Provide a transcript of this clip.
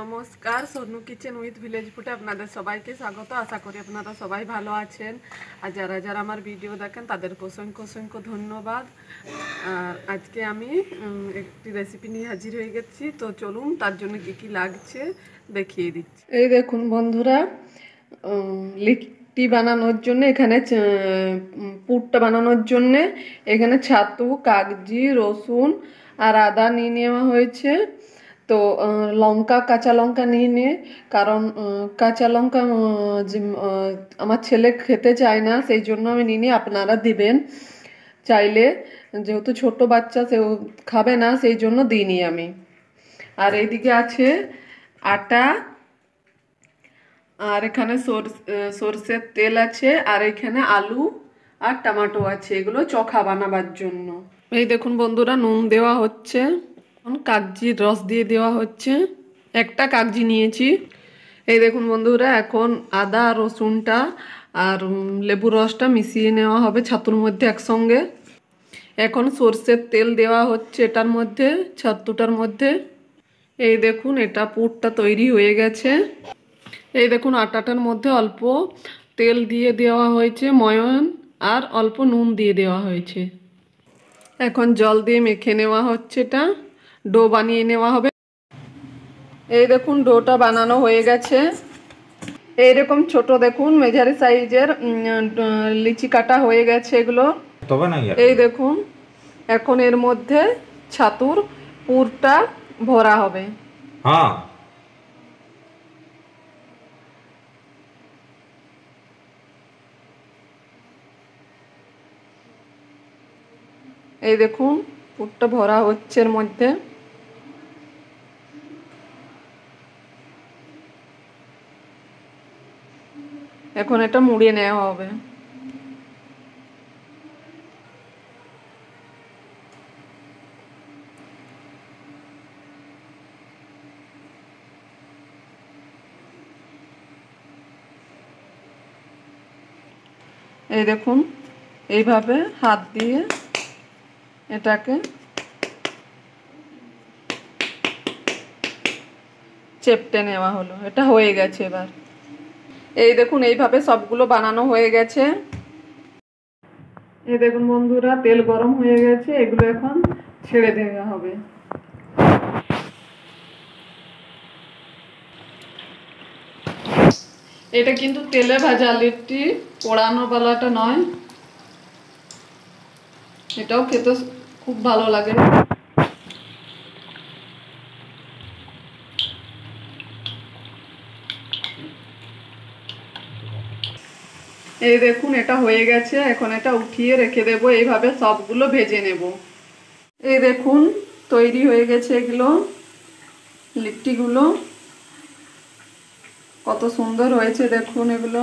নমস্কার, Sonu kitchen with village ফুটে আপনাদের সবাইকে স্বাগত। আশা করি আপনারা সবাই ভালো আছেন। আর যারা যারা আমার ভিডিও দেখেন তাদের অসংখ্য অসংখ্য ধন্যবাদ। আর আজকে আমি একটি রেসিপি নিয়ে হাজির হয়ে গেছি। তো চলুন, তার জন্য কী কী লাগছে দেখিয়ে দিচ্ছি। এই দেখুন বন্ধুরা লিট্টি বানানোর জন্য, এখানে পুরটা বানানোর জন্য, এখানে ছাতু, কাগজি, রসুন আর আদা নিয়ে নেওয়া হয়েছে। তো লঙ্কা, কাঁচা লঙ্কা নিয়ে নিয়ে, কারণ কাঁচা লঙ্কা আমার ছেলে খেতে চায় না, সেই জন্য আমি নিয়ে নিই আপনারা দিবেন। চাইলে যেহেতু ছোট বাচ্চা, সেও খাবে না, সেই জন্য দিইনি আমি। আর এইদিকে আছে আটা, আর এখানে সরষের তেল আছে, আর এখানে আলু আর টমেটো আছে, এগুলো চোখা বানাবার জন্য। এই দেখুন বন্ধুরা, নুন দেওয়া হচ্ছে। কাগজির রস দিয়ে দেওয়া হচ্ছে। একটা কাগজি নিয়েছি। এই দেখুন বন্ধুরা, এখন আদা, রসুনটা আর লেবুর রসটা মিশিয়ে নেওয়া হবে ছাতুর মধ্যে একসঙ্গে। এখন সর্ষের তেল দেওয়া হচ্ছে এটার মধ্যে, ছাতুটার মধ্যে। এই দেখুন, এটা পুরটা তৈরি হয়ে গেছে। এই দেখুন, আটাটার মধ্যে অল্প তেল দিয়ে দেওয়া হয়েছে, ময়ন, আর অল্প নুন দিয়ে দেওয়া হয়েছে। এখন জল দিয়ে মেখে নেওয়া হচ্ছে এটা। ডো বানিয়ে নেওয়া হবে। এই দেখুন ডোটা বানানো হয়ে গেছে। এইরকম ছোট দেখুন মেঝারি সাইজের লিচি কাটা হয়ে গেছে এগুলো। এই দেখুন এখন এর মধ্যে ছাতুর পুরটা ভরা হবে। হ্যাঁ। এই দেখুন পুরটা ভরা হচ্ছে এর মধ্যে। এখন এটা মুড়িয়ে নেওয়া হবে। এই দেখুন, এইভাবে হাত দিয়ে এটাকে চেপটে নেওয়া হলো। এটা হয়ে গেছে এবার। এই দেখুন, এইভাবে সবগুলো বানানো হয়ে গেছে। এই দেখুন বন্ধুরা, তেল গরম হয়ে গেছে, এগুলো এখন ছেড়ে দেওয়া হবে। এটা কিন্তু তেলে ভাজা লিট্টি, পোড়ানো বালাটা নয়। এটাও খেতে খুব ভালো লাগে। এই দেখুন, এটা হয়ে গেছে। এখন এটা উঠিয়ে রেখে দেবো, এইভাবে সবগুলো ভেজে নেব। এই দেখুন, তৈরি হয়ে গেছে এগুলো, লিট্টিগুলো। কত সুন্দর হয়েছে দেখুন এগুলো।